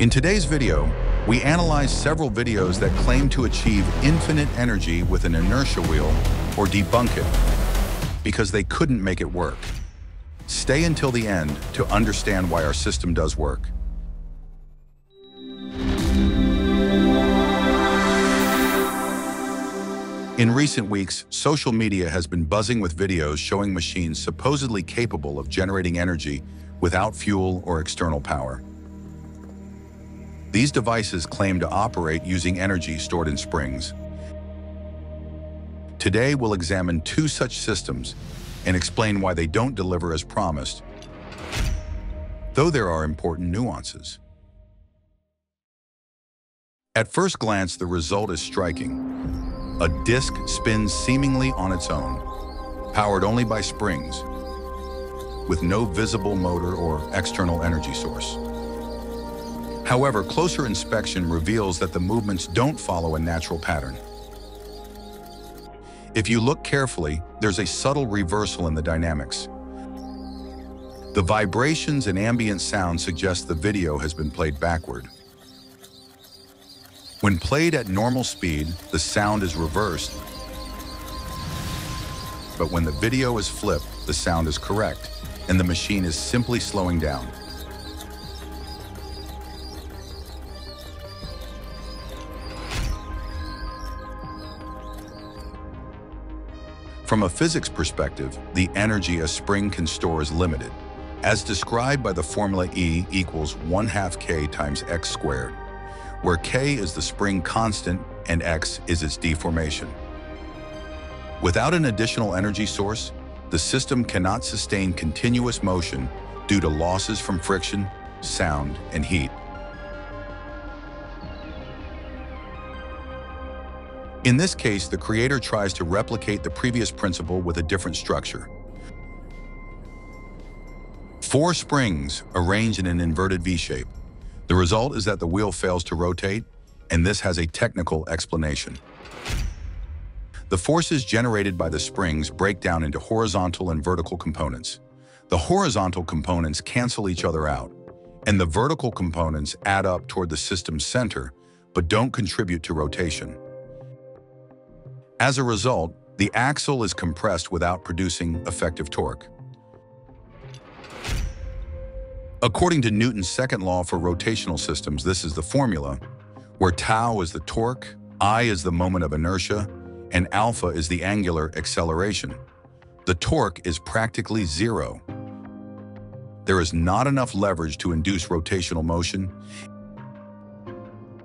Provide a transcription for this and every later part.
In today's video, we analyze several videos that claim to achieve infinite energy with an inertia wheel or debunk it because they couldn't make it work. Stay until the end to understand why our system does work. In recent weeks, social media has been buzzing with videos showing machines supposedly capable of generating energy without fuel or external power. These devices claim to operate using energy stored in springs. Today, we'll examine two such systems and explain why they don't deliver as promised, though there are important nuances. At first glance, the result is striking. A disc spins seemingly on its own, powered only by springs, with no visible motor or external energy source. However, closer inspection reveals that the movements don't follow a natural pattern. If you look carefully, there's a subtle reversal in the dynamics. The vibrations and ambient sound suggest the video has been played backward. When played at normal speed, the sound is reversed. But when the video is flipped, the sound is correct, and the machine is simply slowing down. From a physics perspective, the energy a spring can store is limited, as described by the formula E equals 1 half k times x squared where k is the spring constant and x is its deformation. Without an additional energy source, the system cannot sustain continuous motion due to losses from friction, sound, and heat. In this case, the creator tries to replicate the previous principle with a different structure. Four springs arranged in an inverted V-shape. The result is that the wheel fails to rotate, and this has a technical explanation. The forces generated by the springs break down into horizontal and vertical components. The horizontal components cancel each other out, and the vertical components add up toward the system's center, but don't contribute to rotation. As a result, the axle is compressed without producing effective torque. According to Newton's second law for rotational systems, this is the formula, where tau is the torque, I is the moment of inertia, and alpha is the angular acceleration. The torque is practically zero. There is not enough leverage to induce rotational motion.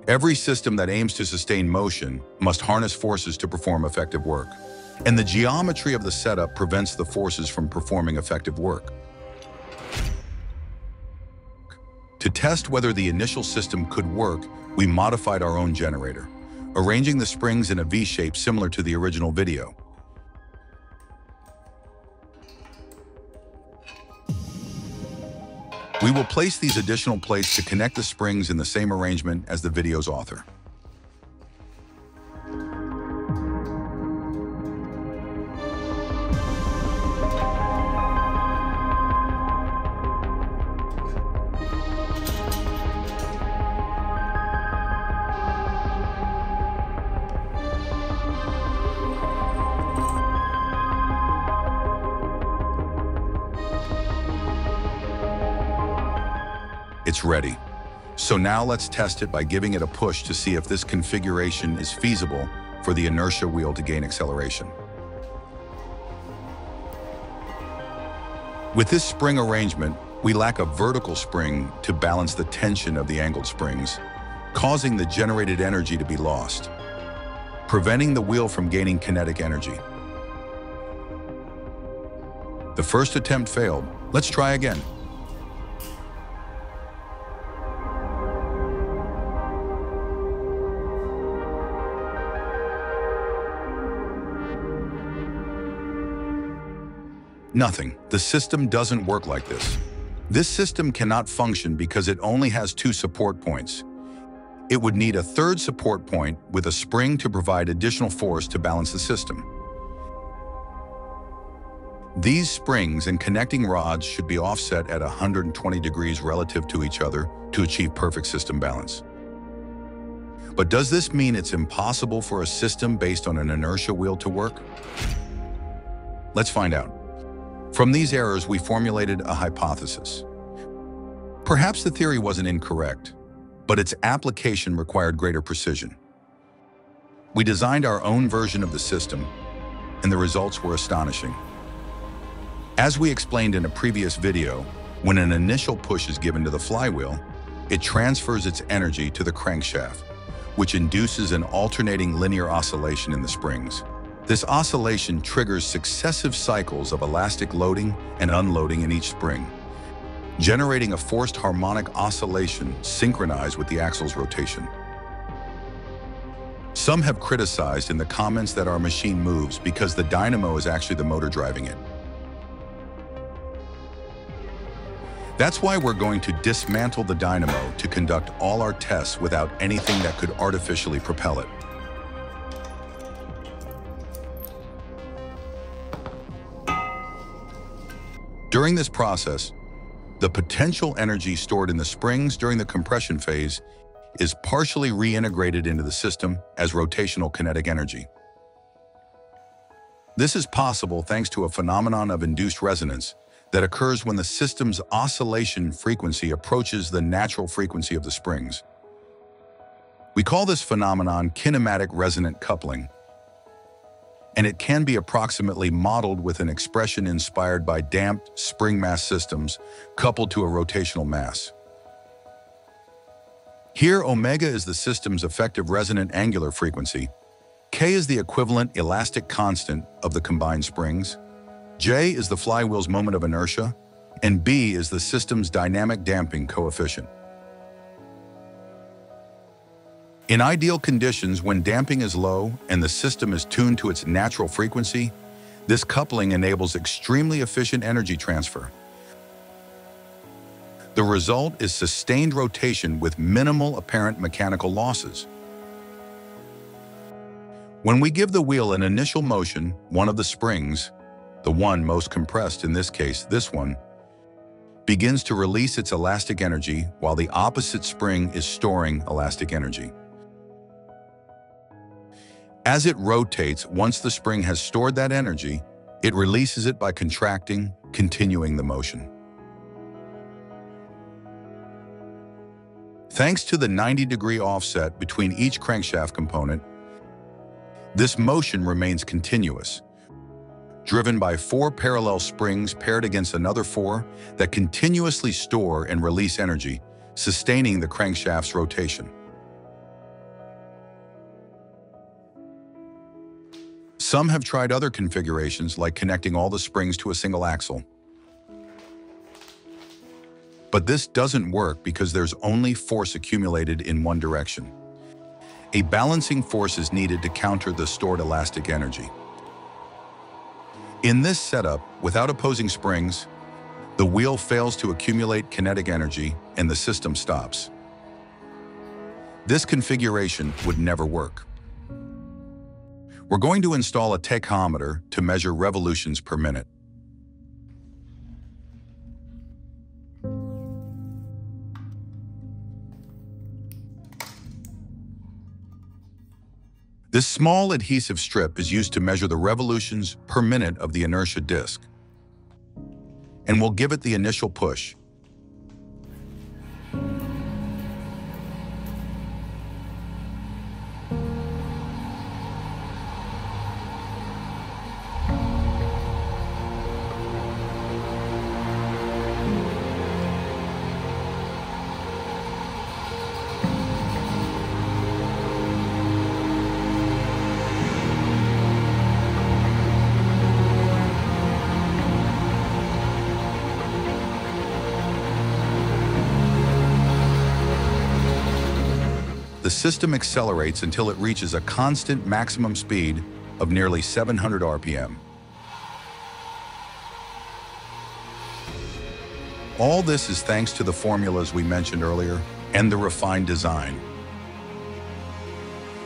Every system that aims to sustain motion must harness forces to perform effective work. And the geometry of the setup prevents the forces from performing effective work. To test whether the initial system could work, we modified our own generator, arranging the springs in a V-shape similar to the original video. We will place these additional plates to connect the springs in the same arrangement as the video's author. It's ready. So now let's test it by giving it a push to see if this configuration is feasible for the inertia wheel to gain acceleration. With this spring arrangement, we lack a vertical spring to balance the tension of the angled springs, causing the generated energy to be lost, preventing the wheel from gaining kinetic energy. The first attempt failed. Let's try again. Nothing. The system doesn't work like this. This system cannot function because it only has two support points. It would need a third support point with a spring to provide additional force to balance the system. These springs and connecting rods should be offset at 120 degrees relative to each other to achieve perfect system balance. But does this mean it's impossible for a system based on an inertia wheel to work? Let's find out. From these errors, we formulated a hypothesis. Perhaps the theory wasn't incorrect, but its application required greater precision. We designed our own version of the system, and the results were astonishing. As we explained in a previous video, when an initial push is given to the flywheel, it transfers its energy to the crankshaft, which induces an alternating linear oscillation in the springs. This oscillation triggers successive cycles of elastic loading and unloading in each spring, generating a forced harmonic oscillation synchronized with the axle's rotation. Some have criticized in the comments that our machine moves because the dynamo is actually the motor driving it. That's why we're going to dismantle the dynamo to conduct all our tests without anything that could artificially propel it. During this process, the potential energy stored in the springs during the compression phase is partially reintegrated into the system as rotational kinetic energy. This is possible thanks to a phenomenon of induced resonance that occurs when the system's oscillation frequency approaches the natural frequency of the springs. We call this phenomenon kinematic resonant coupling, and it can be approximately modeled with an expression inspired by damped spring mass systems coupled to a rotational mass. Here, omega is the system's effective resonant angular frequency, K is the equivalent elastic constant of the combined springs, J is the flywheel's moment of inertia, and B is the system's dynamic damping coefficient. In ideal conditions, when damping is low and the system is tuned to its natural frequency, this coupling enables extremely efficient energy transfer. The result is sustained rotation with minimal apparent mechanical losses. When we give the wheel an initial motion, one of the springs, the one most compressed in this case, this one, begins to release its elastic energy while the opposite spring is storing elastic energy. As it rotates, once the spring has stored that energy, it releases it by contracting, continuing the motion. Thanks to the 90-degree offset between each crankshaft component, this motion remains continuous, driven by four parallel springs paired against another four that continuously store and release energy, sustaining the crankshaft's rotation. Some have tried other configurations like connecting all the springs to a single axle. But this doesn't work because there's only force accumulated in one direction. A balancing force is needed to counter the stored elastic energy. In this setup, without opposing springs, the wheel fails to accumulate kinetic energy and the system stops. This configuration would never work. We're going to install a tachometer to measure revolutions per minute. This small adhesive strip is used to measure the revolutions per minute of the inertia disk. And we'll give it the initial push, the system accelerates until it reaches a constant maximum speed of nearly 700 RPM. All this is thanks to the formulas we mentioned earlier and the refined design.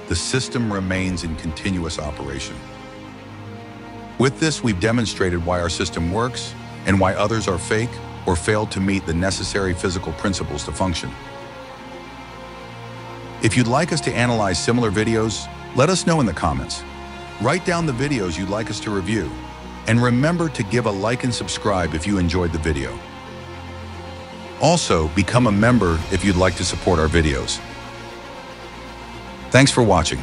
The system remains in continuous operation. With this, we've demonstrated why our system works and why others are fake or failed to meet the necessary physical principles to function. If you'd like us to analyze similar videos, let us know in the comments. Write down the videos you'd like us to review. And remember to give a like and subscribe if you enjoyed the video. Also, become a member if you'd like to support our videos. Thanks for watching.